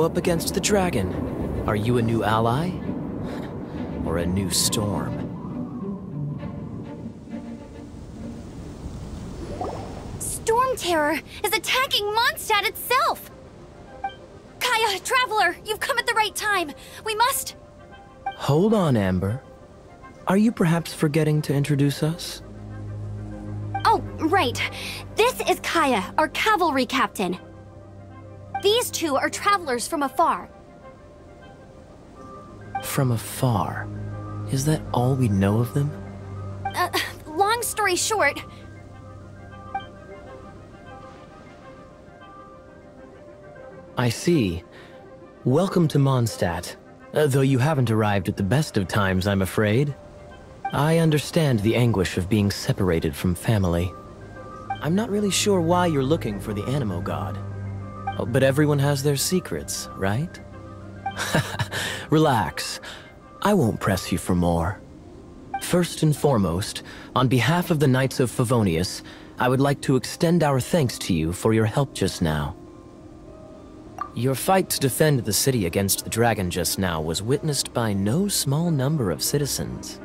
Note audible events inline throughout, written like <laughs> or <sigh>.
Up against the dragon. Are you a new ally? Or a new storm? Storm Terror is attacking Mondstadt itself! Kaeya, Traveler, you've come at the right time. We must... Hold on, Amber. Are you perhaps forgetting to introduce us? Oh, right. This is Kaeya, our cavalry captain. These two are travelers from afar. From afar? Is that all we know of them? Uh, long story short... I see. Welcome to Mondstadt. Uh, though you haven't arrived at the best of times, I'm afraid. I understand the anguish of being separated from family. I'm not really sure why you're looking for the Anemo God. Oh, but everyone has their secrets, right? <laughs> Relax. I won't press you for more. First and foremost, on behalf of the Knights of Favonius, I would like to extend our thanks to you for your help just now. Your fight to defend the city against the dragon just now was witnessed by no small number of citizens.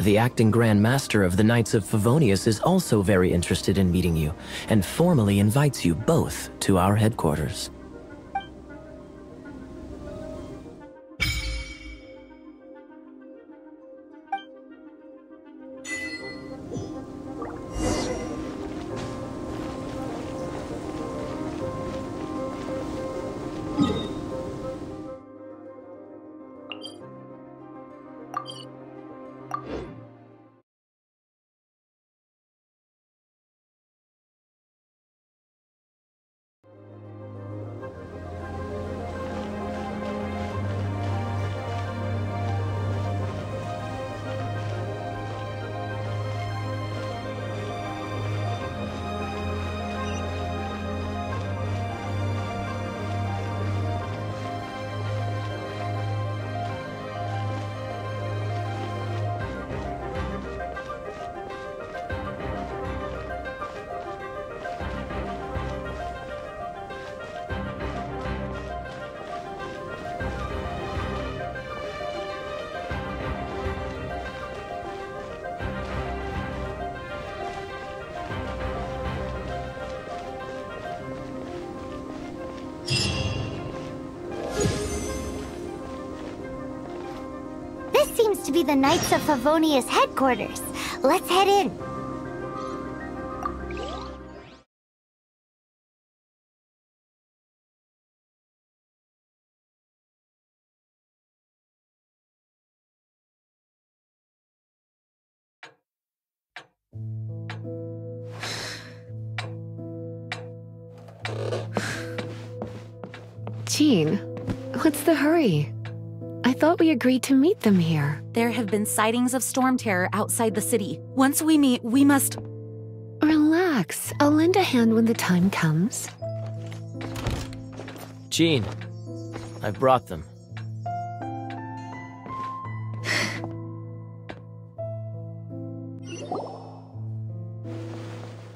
The acting Grand Master of the Knights of Favonius is also very interested in meeting you, and formally invites you both to our headquarters. To be the Knights of Favonius headquarters. Let's head in. Jean, what's the hurry? I thought we agreed to meet them here. There have been sightings of Storm Terror outside the city. Once we meet, we must... Relax. I'll lend a hand when the time comes. Jean, I've brought them.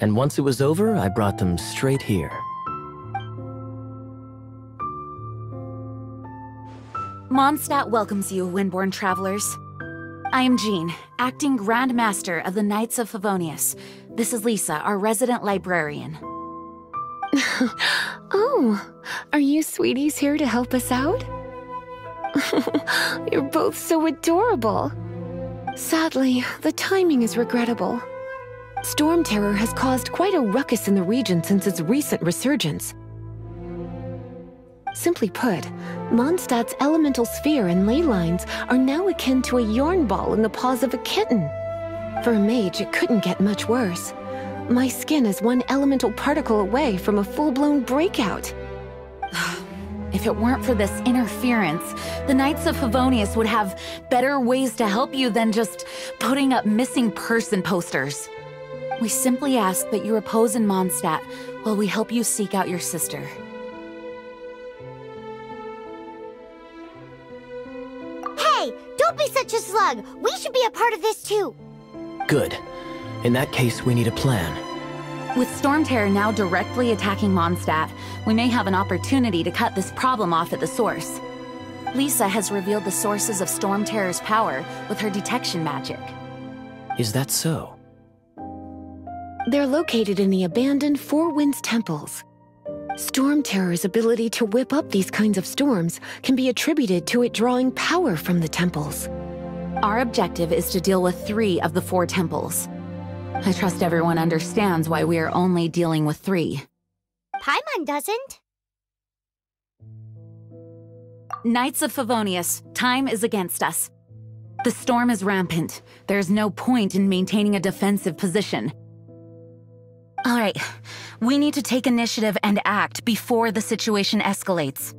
and once it was over, I brought them straight here. Mondstadt welcomes you, Windborn travelers. I am Jean, acting Grand Master of the Knights of Favonius. This is Lisa, our resident librarian. <laughs> oh, are you sweeties here to help us out? <laughs> You're both so adorable. Sadly, the timing is regrettable. Storm Terror has caused quite a ruckus in the region since its recent resurgence. Simply put, Mondstadt's elemental sphere and ley lines are now akin to a yarn ball in the paws of a kitten. For a mage, it couldn't get much worse. My skin is one elemental particle away from a full-blown breakout. <sighs> If it weren't for this interference, the Knights of Favonius would have better ways to help you than just putting up missing person posters. We simply ask that you repose in Mondstadt while we help you seek out your sister. Hey, don't be such a slug. We should be a part of this too. Good. In that case, we need a plan. With Storm Terror now directly attacking Mondstadt, we may have an opportunity to cut this problem off at the source. Lisa has revealed the sources of Storm Terror's power with her detection magic. Is that so? They're located in the abandoned Four Winds temples. Storm Terror's ability to whip up these kinds of storms can be attributed to it drawing power from the temples. Our objective is to deal with three of the four temples. I trust everyone understands why we are only dealing with three. Paimon doesn't. Knights of Favonius, time is against us. The storm is rampant. There's no point in maintaining a defensive position. All right, we need to take initiative and act before the situation escalates.